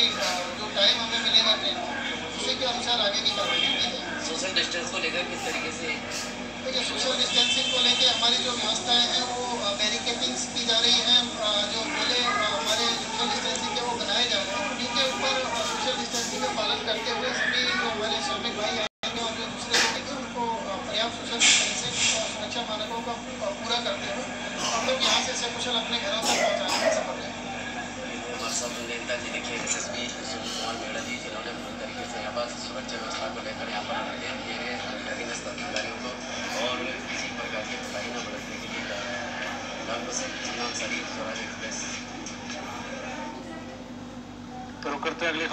जो टाइम हमें मिलेगा ट्रेन उसी के अनुसार आगे की कार्रवाई की सोशल डिस्टेंस को लेकर किस तरीके से? देखिए सोशल डिस्टेंसिंग को लेकर हमारी जो व्यवस्थाएँ हैं वो बैरिकेटिंग्स की जा रही हैं जो बोले हमारे सोशल डिस्टेंसिंग के वो बनाए जा रहे हैं। उनके ऊपर सोशल डिस्टेंसिंग का पालन करते हुए सभी जो हमारे श्रमिक भाई आएँगे और जो दूसरे लोग उनको पर्याप्त सोशल डिस्टेंसिंग और सुरक्षा मानकों का पूरा करते हुए हम लोग यहाँ से सकुशल अपने घरों तक हमारे साथ जी देखिए S S P Sunil Kumar Meda ji जिन्होंने पूरी तरीके से यहाँ पर सुरक्षा व्यवस्था को लेकर यहाँ पर निर्देश दिए अधीनस्थ अधिकारियों को और किसी प्रकार की कोताही न बरतने के लिए कहा से जिन्होंने स्वराज एक्सप्रेस तो हैं अगली